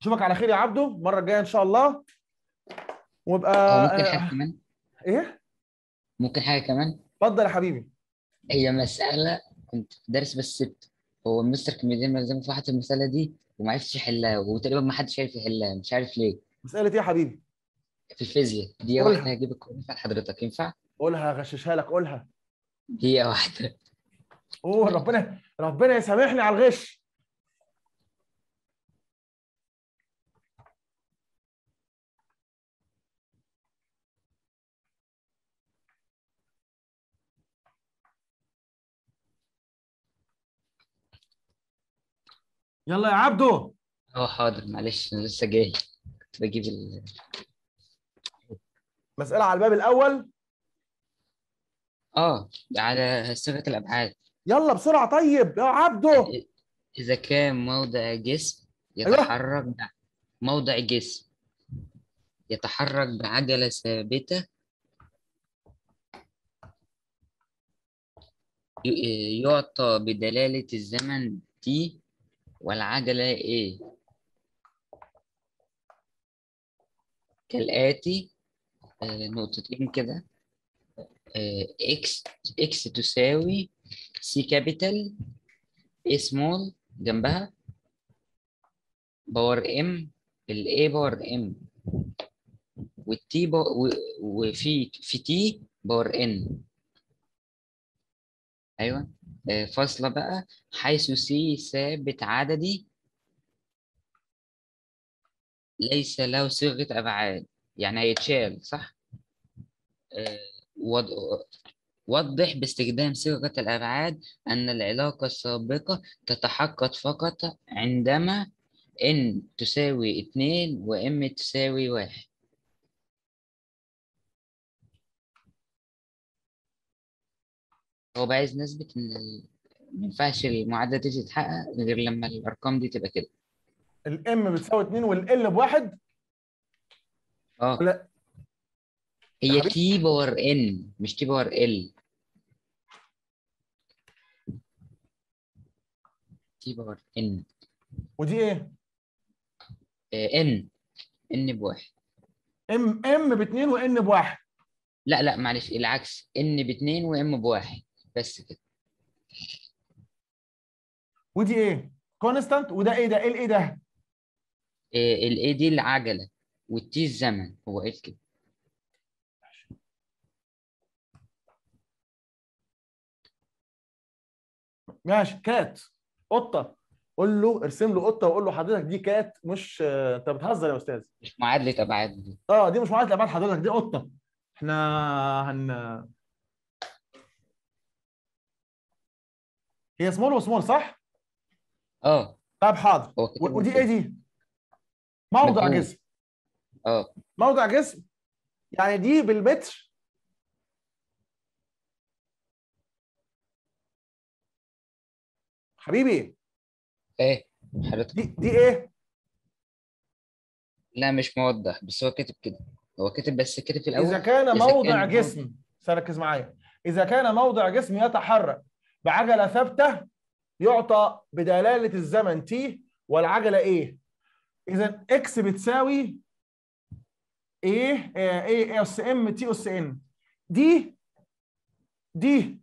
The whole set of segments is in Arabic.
أشوفك على خير يا عبده المره الجاية إن شاء الله. وابقى ممكن آه، حاجة كمان؟ إيه؟ ممكن حاجة كمان؟ اتفضل يا حبيبي. هي مسألة كنت دارس بس ست هو المستر كان مدينا ملزمة في واحدة المسألة دي وما عرفتش يحلها وتقريبا ما حدش عارف يحلها مش عارف ليه. مسألة إيه يا حبيبي؟ في الفيزياء. قولها. واحدة هجيب الكورة لحضرتك ينفع؟ قولها غششها لك قولها. دقيقة واحدة. اوه ربنا ربنا يسامحني على الغش. يلا يا عبده آه حاضر. معلش أنا لسه جاي. كنت بجيب ال... مسألة على الباب الأول. آه على صيغة الأبعاد. يلا بسرعة. طيب يا عبده إذا كان موضع جسم أيوة. يتحرك بع- موضع جسم يتحرك بعجلة ثابتة ي- يعطى بدلالة الزمن t والعجلة A كالآتي آه، نقطتين كده. آه، x x تساوي capital A small جنبها power m ال A power m وال t وفي في t power n أيوه. آه، فاصلة بقى. حيث سي ثابت عددي. ليس له صيغة أبعاد يعني هيتشال صح؟ آه، وض- وضح باستخدام صيغة الأبعاد أن العلاقة السابقة تتحقق فقط عندما n تساوي اتنين و m تساوي واحد. هو عايز نثبت ال- ما ينفعش المعادلة دي تتحقق غير لما الأرقام دي تبقى كده. ال m بتساوي 2 والال بواحد؟ آه. لا. هي. t power n مش t power ال t power n. ودي إيه؟ آه، n. N بواحد. m m باتنين و n بواحد. لا لا معلش العكس. N باتنين و m بواحد. بس كده. ودي إيه؟ constant وده إيه ده؟ إيه ال A ده؟ ال A دي؟ العجلة. وال t الزمن. هو إيه كده؟ ماشي. cat. قطة. قول له ارسم له قطة وقول له حضرتك دي cat مش انت بتهزر يا أستاذ؟ مش معادلة أبعاد دي. آه دي مش معادلة أبعاد حضرتك دي قطة. إحنا هن هي small و small صح؟ آه. طب حاضر. كده و- ودي كده. إيه دي؟ موضع. جسم. آه. موضع جسم؟ يعني دي بالمتر؟ حبيبي. إيه؟ حضرتك. دي دي إيه؟ لا مش موضح بس هو كاتب كده. هو كاتب بس كاتب في الأول. إذا كان إذا موضع كان جسم ركز معايا. إذا كان موضع جسم يتحرك بعجلة ثابتة يعطى بدلالة الزمن t والعجلة a. إذا x بتساوي a a أس m t أس n. دي دي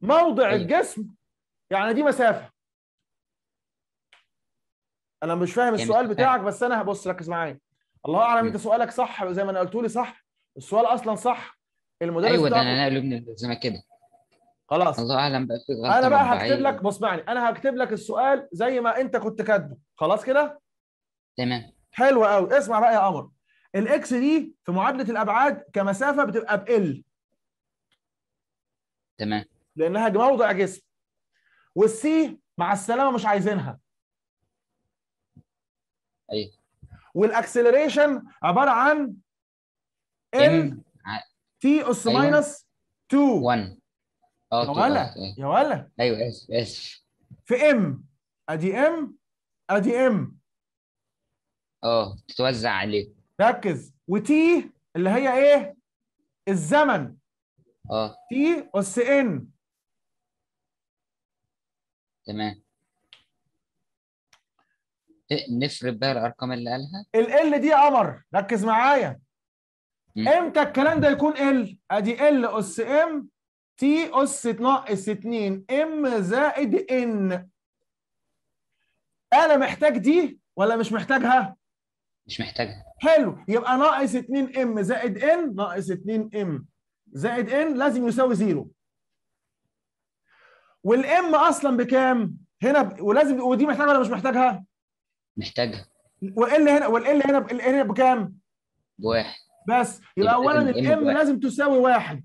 موضع أيوة. الجسم يعني دي مسافة. أنا مش فاهم هي السؤال. بتاعك بس أنا هبص ركز معايا. الله أعلم أنت م. سؤالك صح زي ما أنا قلت لي صح. السؤال أصلا صح. المدرس أيوه ده أنا نقله من الملزمه كده. خلاص. الله أعلم بقى في غلطة أنا بقى. هكتب لك بص اسمعني أنا هكتب لك السؤال زي ما أنت كنت كاتبه. خلاص كده؟ تمام. حلو قوي اسمع بقى يا قمر. ال x دي في معادلة الأبعاد كمسافة بتبقى بال تمام. لأنها موضع جسم. والسي مع السلامة مش عايزينها. أيوه. وال acceleration عبارة عن ال t أس. minus 2 1 آه يا ولا؟ آه، يا ولا؟ أيوه آسف آسف. في m. أدي m. أدي m. آه تتوزع عليه. ركز. و t اللي هي إيه؟ الزمن. آه. t أس n. تمام. نفرض بقى الأرقام اللي قالها؟ ال دي يا قمر. ركز معايا. إمتى الكلام ده يكون ال؟ أدي ال أس m. t أس ناقص 2 m زائد n أنا محتاج دي ولا مش محتاجها؟ مش محتاجها. حلو. يبقى ناقص 2 m زائد n ناقص 2 m زائد n لازم يساوي zero. وال m أصلا بكام؟ هنا ب... ولازم ودي محتاجها ولا مش محتاجها؟ محتاجها. وال هنا وال هنا ال هنا بكام؟ بواحد. بس. يبقى يبقى اولا ال m. لازم تساوي واحد.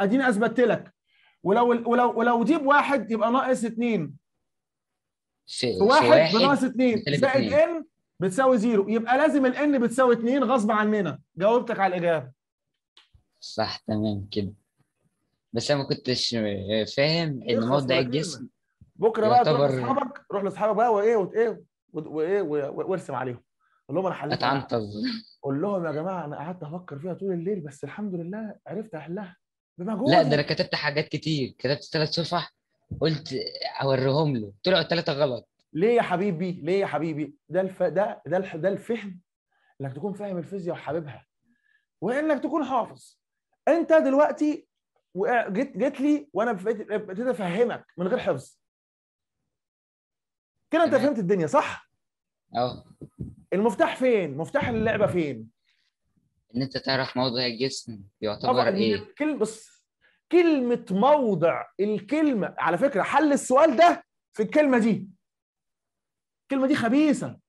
اديني اثبتت لك ولو ولو ولو دي بواحد يبقى ناقص 2 في, في واحد واحد بناقص 2 بسالب زائد. ان بتساوي زيرو. يبقى لازم الان بتساوي 2 غصب عننا. جاوبتك على الإجابة. صح تمام كده. بس أنا ما كنتش فاهم إن موضع الجسم بكرة بقى تروح يعتبر- لأصحابك روح لأصحابك بقى وإيه وايه وإيه و- وارسم عليهم. قول لهم أنا حليت اتعنطز قول لهم يا جماعة أنا قعدت أفكر فيها طول الليل بس الحمد لله عرفت احلها بمجهودي لا ده أنا كتبت حاجات كتير. كتبت ثلاث صفح قلت اوريهم له. طلعوا الثلاثه غلط. ليه يا حبيبي؟ ليه يا حبيبي؟ ده الف... ده ده الح... ده الفهم. انك تكون فاهم الفيزياء وحاببها وانك تكون حافظ. انت دلوقتي وقع- جيت جيت لي وأنا ابتديت افهمك من غير حفظ. كده انت. فهمت الدنيا صح؟ آه. المفتاح فين؟ مفتاح اللعبة فين؟ إن أنت تعرف موضع الجسم يعتبر إيه؟ كلمه بص كلمة موضع الكلمة على فكرة حل السؤال ده في الكلمة دي. الكلمة دي خبيثة.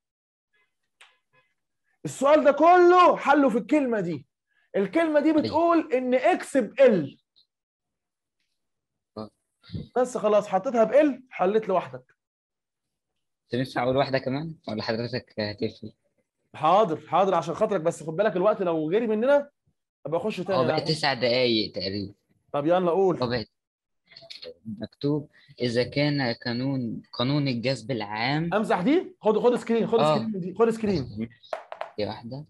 السؤال ده كله حله في الكلمة دي. الكلمة دي بتقول إن إكس بال. بس خلاص حطيتها بال حليت لوحدك. تنفع اول واحدة كمان؟ ولا حضرتك هتقفل؟ حاضر حاضر عشان خاطرك بس خد بالك الوقت لو جري مننا ابقى اخش تاني بقى تسع دقايق تقريبا. طب يلا قول. بقى مكتوب إذا كان قانون قانون الجذب العام. امسح دي؟ خد خد screen خد آه. screen دي خد screen. دي واحدة.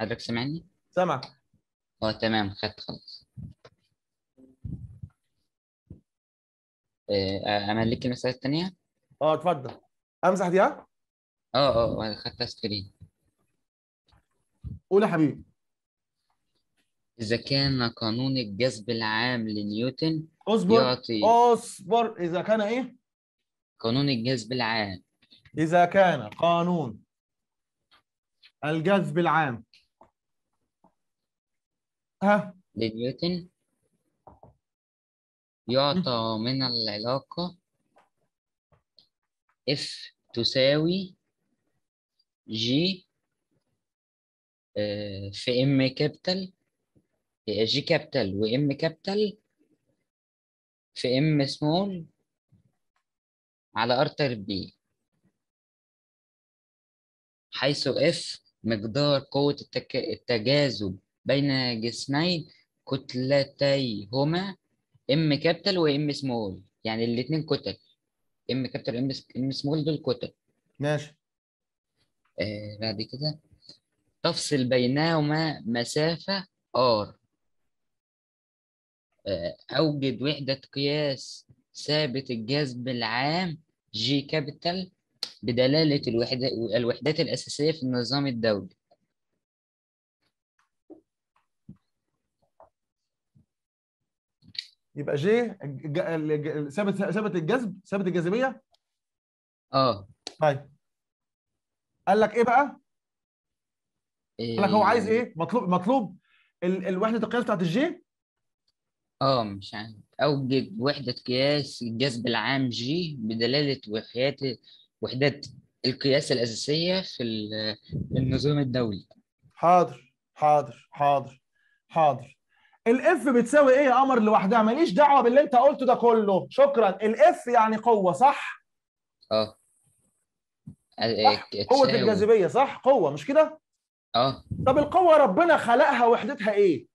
حضرتك سامعني؟ سامع آه تمام خدت خلاص. آه، املك المسألة التانية؟ آه اتفضل. أمسح دي ها؟ آه آه خدتها سكرين. قول يا حبيبي. إذا كان قانون الجذب العام لنيوتن أصبر. يعطي أصبر. إذا كان إيه؟ قانون الجذب العام. إذا كان قانون الجذب العام. ها؟ لنيوتن؟ يعطى من العلاقة F تساوي G في M capital G capital و M capital في M small على R تربيع حيث F مقدار قوة. التجاذب بين جسمين كتلتيهما M capital و m small يعني الاثنين كتل. M capital m m small دول كتل. ماشي. آه بعد كده تفصل بينهما مسافة R. آه أوجد وحدة قياس ثابت الجذب العام G capital بدلالة الوحدة الوحدات الأساسية في النظام الدولي. يبقى G ثابت ثابت الجذب ثابت الجاذبية. آه. طيب. قال لك إيه بقى؟ قال لك هو عايز إيه؟ مطلوب مطلوب ال- الوحدة القياس بتاعت ال G؟ آه مش عارف. أوجد وحدة قياس الجذب العام G بدلالة وحدات وحدات القياس الأساسية في ال- النظام الدولي. حاضر حاضر حاضر حاضر. ال F بتساوي إيه يا قمر لوحدها؟ ماليش دعوة باللي أنت قلته ده كله. شكرا. ال F يعني قوة صح؟ آه. صح. قوة تساوي. الجاذبية صح؟ قوة مش كده؟ آه. طب القوة ربنا خلقها وحدتها إيه؟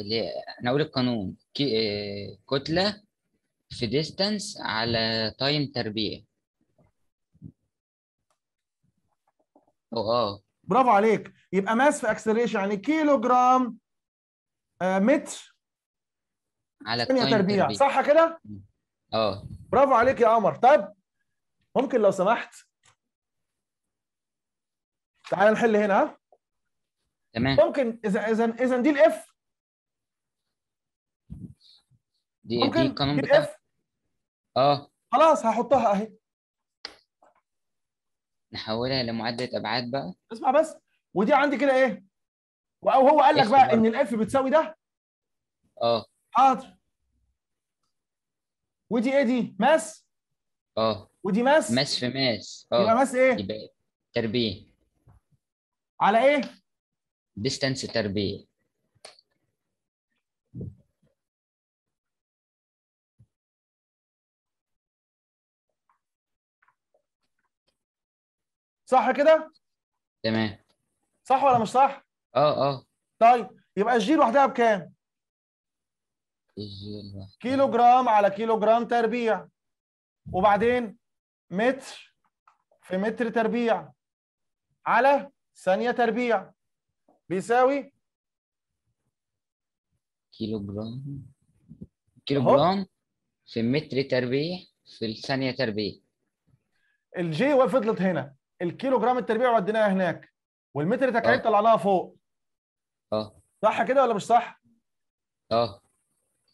اللي أنا أقول القانون. كتلة في distance على time تربيع. أو آه. برافو عليك. يبقى mass في acceleration يعني كيلو جرام آه متر. على ثانية تربيع. تربيع. صح كده؟ آه. برافو عليك يا قمر طيب ممكن لو سمحت. تعال نحل هنا ها؟ تمام. ممكن اذا اذا إذا دي ال F دي دي ممكن القانون دي بتاع ال F آه. خلاص هحطها أهي. نحولها لمعادلة أبعاد بقى. اسمع بس ودي عندي كده إيه؟ أو هو قال لك بقى. إن ال F بتساوي ده؟ آه. حاضر. ودي إيه دي؟ mass؟ آه. ودي mass؟ mass في mass. يبقى آه mass إيه؟ يبقى تربيع. على إيه؟ distance تربيع. صح كده؟ تمام. صح ولا مش صح؟ آه آه. طيب يبقى ال G لوحدها بكام؟ ال G. كيلو جرام على كيلو جرام تربيع. وبعدين متر في متر تربيع على ثانية تربيع بيساوي؟ كيلو جرام كيلو. جرام في متر تربيع في الثانية تربيع. ال G فضلت هنا. الكيلو جرام التربيع وديناها هناك والمتر تكعيب آه. طلعناها فوق آه صح كده ولا مش صح؟ آه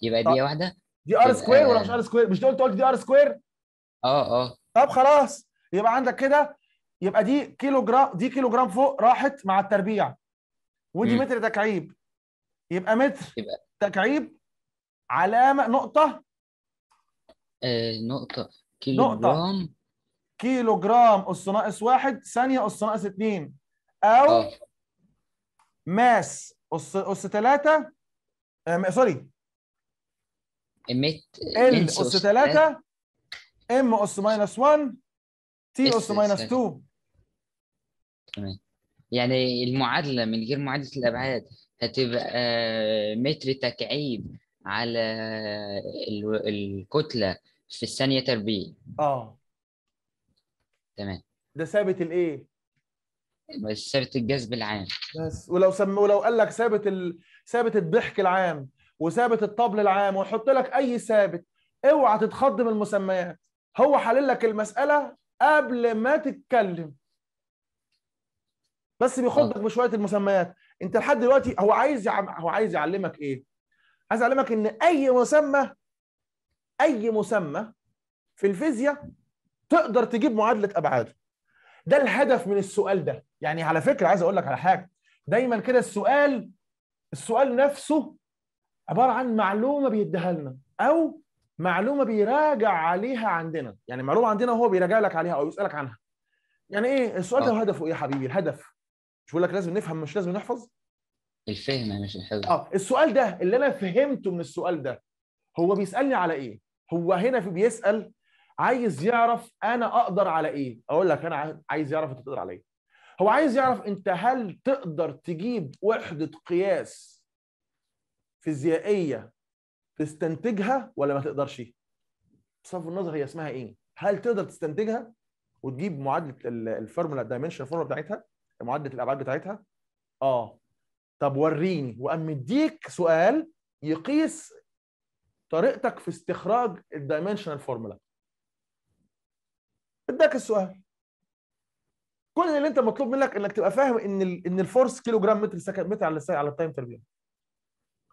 يبقى. دي واحدة دي R square ولا مش R square؟ مش قلت قلت دي R square؟ آه آه طب خلاص يبقى عندك كده يبقى دي كيلو جرام دي كيلو جرام فوق راحت مع التربيع ودي مم. متر تكعيب يبقى متر يبقى- تكعيب علامة نقطة آه نقطة كيلو نقطة. جرام كيلو جرام أس ناقص واحد ثانية أس ناقص اتنين. أو آه. mass أس أس تلاتة آه، sorry. مت L أس تلاتة M أس minus 1 T أس minus أس. 2 تمام. يعني المعادلة من غير معادلة الأبعاد هتبقى آه، متر تكعيب على ال- الكتلة في الثانية تربيع. آه. تمام. ده ثابت الايه؟ ثابت الجذب العام. بس. ولو سم ولو قال لك ثابت ال... ثابت الضحك العام وثابت الطبل العام ويحط لك أي ثابت اوعى تتخض من المسميات. هو حلل لك المسألة قبل ما تتكلم. بس بيخضك بشوية المسميات. انت لحد دلوقتي هو عايز يعم... هو عايز يعلمك إيه؟ عايز يعلمك ان أي مسمى أي مسمى في الفيزياء تقدر تجيب معادلة ابعاده ده الهدف من السؤال ده. يعني على فكرة عايز أقول لك على حاجة. دايما كده السؤال السؤال نفسه عبارة عن معلومة بيديها لنا أو معلومة بيراجع عليها عندنا. يعني معلومة عندنا هو بيراجع لك عليها أو يسألك عنها. يعني إيه؟ السؤال ده آه. هدفه إيه يا حبيبي؟ الهدف. مش بقول لك لازم نفهم مش لازم نحفظ؟ الفهم مش الحفظ آه السؤال ده اللي أنا فهمته من السؤال ده هو بيسألني على إيه؟ هو هنا في بيسأل عايز يعرف أنا أقدر على إيه. أقول لك أنا عايز- يعرف أنت تقدر على إيه. هو عايز يعرف أنت هل تقدر تجيب وحدة قياس فيزيائية تستنتجها ولا ما تقدرش؟ بصرف النظر هي اسمها إيه. هل تقدر تستنتجها وتجيب معادلة ال- ال formula ال dimension formula بتاعتها؟ معادلة الأبعاد بتاعتها؟ آه. طب وريني وقام مديك سؤال يقيس طريقتك في استخراج ال dimensional formula اداك السؤال. كل اللي انت مطلوب منك انك تبقى فاهم ان ان ال force كيلو جرام متر second متر على على ال time تربيع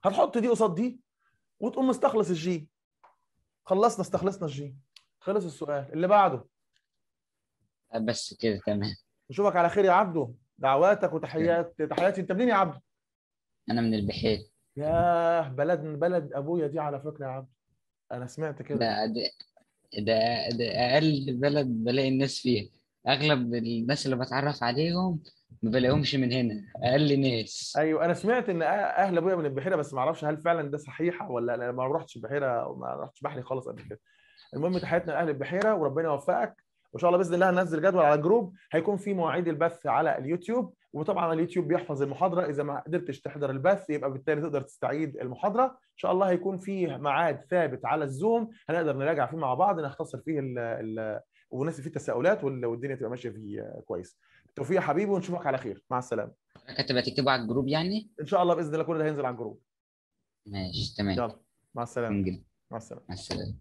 هتحط دي قصاد دي وتقوم مستخلص ال G خلصنا استخلصنا ال G خلص السؤال. اللي بعده. بس كده تمام. نشوفك على خير يا عبده دعواتك وتحيات تحياتي. انت منين يا عبده أنا من البحير ياه بلد بلد أبويا دي على فكرة يا عبده أنا سمعت كده. ده ده أقل بلد بلاقي الناس فيها. أغلب الناس اللي بتعرف عليهم ما بلاقيهمش من هنا أقل ناس. أيوه أنا سمعت إن أهل أبويا من البحيرة بس ما أعرفش هل فعلا ده صحيح ولا أنا ما رحتش البحيرة وما رحتش بحري خالص قبل كده. المهم تحياتنا لأهل البحيرة وربنا يوفقك. وإن شاء الله بإذن الله هننزل جدول على ال group هيكون في مواعيد البث على اليوتيوب. وطبعا اليوتيوب بيحفظ المحاضرة. إذا ما قدرتش تحضر البث يبقى بالتالي تقدر تستعيد المحاضرة. إن شاء الله هيكون فيه ميعاد ثابت على الزوم هنقدر نراجع فيه مع بعض نختصر فيه ال ال ونسي فيه التساؤلات وال- والدنيا تبقى ماشية فيه كويس. بالتوفيق يا حبيبي ونشوفك على خير. مع السلامة. كاتب هتكتبه على ال group يعني؟ إن شاء الله بإذن الله كل ده هينزل على ال group. ماشي تمام. يلا. مع السلامة. مع السلامة. مع السلامة.